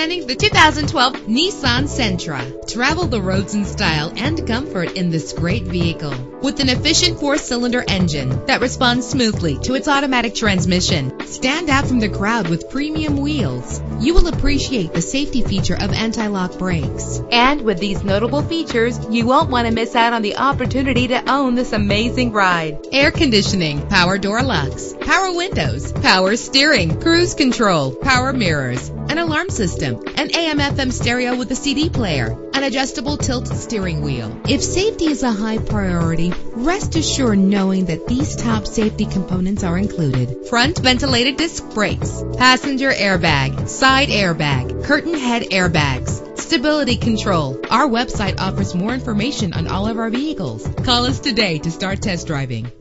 Presenting the 2012 Nissan Sentra. Travel the roads in style and comfort in this great vehicle. With an efficient four-cylinder engine that responds smoothly to its automatic transmission. Stand out from the crowd with premium wheels. You will appreciate the safety feature of anti-lock brakes. And with these notable features, you won't want to miss out on the opportunity to own this amazing ride. Air conditioning, power door locks, power windows, power steering, cruise control, power mirrors, alarm system, an AM FM stereo with a CD player, an adjustable tilt steering wheel. If safety is a high priority, rest assured knowing that these top safety components are included. Front ventilated disc brakes, passenger airbag, side airbag, curtain head airbags, stability control. Our website offers more information on all of our vehicles. Call us today to start test driving.